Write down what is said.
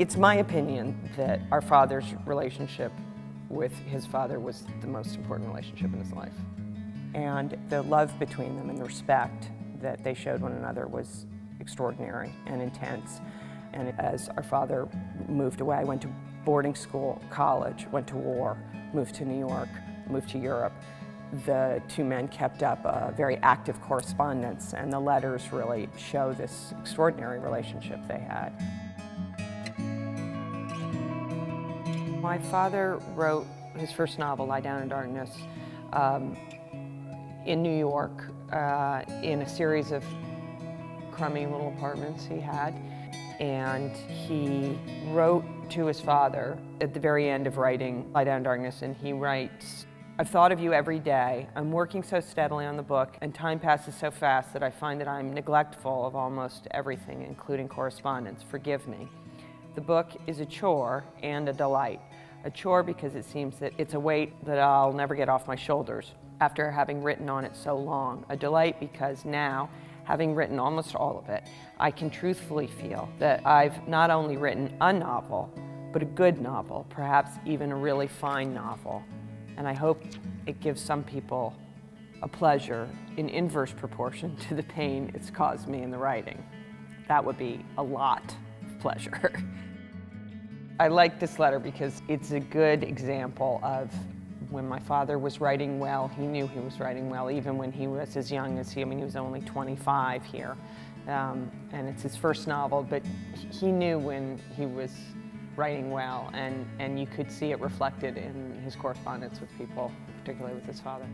It's my opinion that our father's relationship with his father was the most important relationship in his life. And the love between them and the respect that they showed one another was extraordinary and intense. And as our father moved away, went to boarding school, college, went to war, moved to New York, moved to Europe, the two men kept up a very active correspondence, and the letters really show this extraordinary relationship they had. My father wrote his first novel, Lie Down in Darkness, um, in New York uh, in a series of crummy little apartments he had. And he wrote to his father at the very end of writing Lie Down in Darkness, and he writes, I've thought of you every day. I'm working so steadily on the book, and time passes so fast that I find that I'm neglectful of almost everything, including correspondence. Forgive me. The book is a chore and a delight. A chore because it seems that it's a weight that I'll never get off my shoulders after having written on it so long. A delight because now, having written almost all of it, I can truthfully feel that I've not only written a novel, but a good novel, perhaps even a really fine novel. And I hope it gives some people a pleasure in inverse proportion to the pain it's caused me in the writing. That would be a lot pleasure. I like this letter because it's a good example of when my father was writing well, he knew he was writing well, even when he was as young as he, I mean, he was only 25 here. Um, and it's his first novel, but he knew when he was writing well, and, and you could see it reflected in his correspondence with people, particularly with his father.